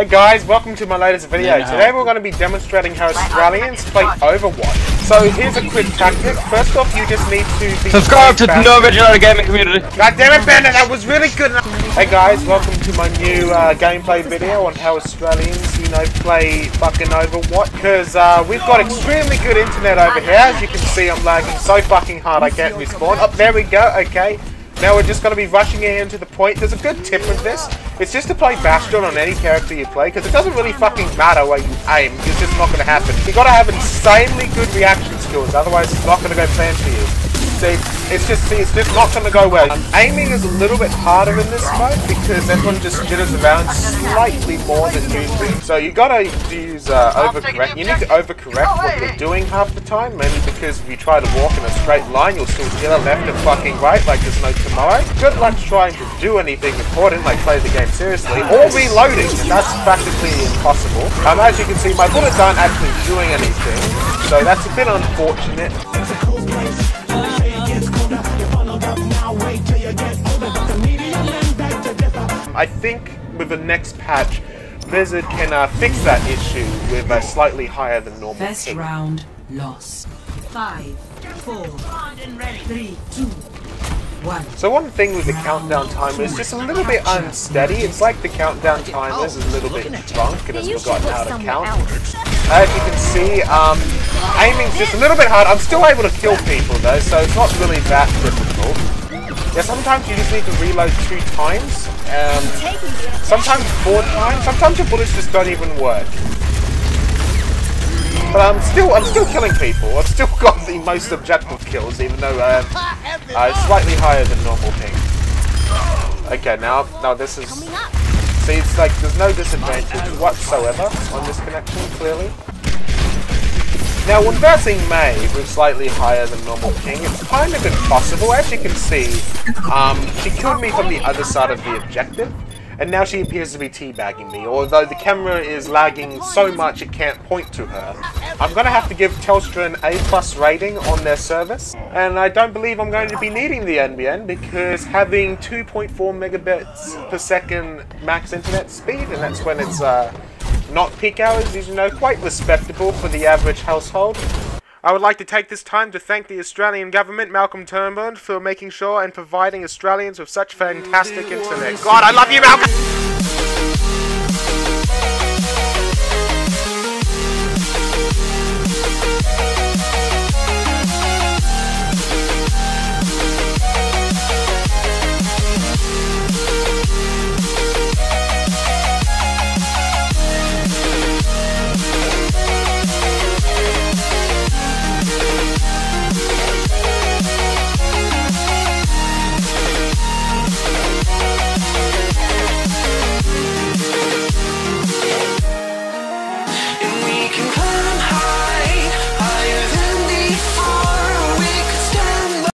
Hey guys, welcome to my latest video. Today we're going to be demonstrating how Australians play Overwatch. So here's a quick tactic. First off, you just need to be Subscribe to fast. No Original Gaming Community. God damn it, Bandit, that was really good. Hey guys, welcome to my new uh, gameplay video on how Australians, you know, play fucking Overwatch. Because uh, we've got extremely good internet over here. As you can see, I'm lagging so fucking hard I can't respawn. Up oh, there we go. Okay. Now we're just going to be rushing in to the point. There's a good tip with this. It's just to play Bastion on any character you play, because it doesn't really fucking matter where you aim. It's just not going to happen. you got to have insanely good reaction skills, otherwise it's not going to go plan for you see, it's just, see, it's just not going to go well. Um, aiming is a little bit harder in this mode because everyone just jitters around slightly more than usually. So you got to use uh, overcorrect. You need to overcorrect what you're doing half the time, mainly because if you try to walk in a straight line, you'll still jitter left and fucking right like there's no tomorrow. Good luck trying to do anything important, like play the game seriously, or reloading, that's practically impossible. Um, as you can see, my bullets aren't actually doing anything, so that's a bit unfortunate. I think with the next patch, Blizzard can uh, fix that issue with a slightly higher than normal. First ping. round lost. Five, four, three, two, one. So one thing with the countdown timer is just a little bit unsteady. It's like the countdown timer is a little bit drunk and has forgotten how to count. As you can see, um, aiming's just a little bit hard. I'm still able to kill people though, so it's not really that difficult. Yeah, sometimes you just need to reload two times. Um, sometimes four times. Sometimes your bullets just don't even work. But I'm still, I'm still killing people. I've still got the most objective kills, even though uh, uh, slightly higher than normal ping. Okay, now, now this is. See, it's like there's no disadvantage whatsoever on this connection. Clearly. Now, when versing Mei with slightly higher than normal ping, it's kind of impossible. As you can see, um, she killed me from the other side of the objective, and now she appears to be teabagging me, although the camera is lagging so much it can't point to her. I'm going to have to give Telstra an A plus rating on their service, and I don't believe I'm going to be needing the NBN because having 2.4 megabits per second max internet speed, and that's when it's uh, not peak hours is, you know, quite respectable for the average household. I would like to take this time to thank the Australian government, Malcolm Turnbull, for making sure and providing Australians with such fantastic internet. God, I love you, Malcolm! can climb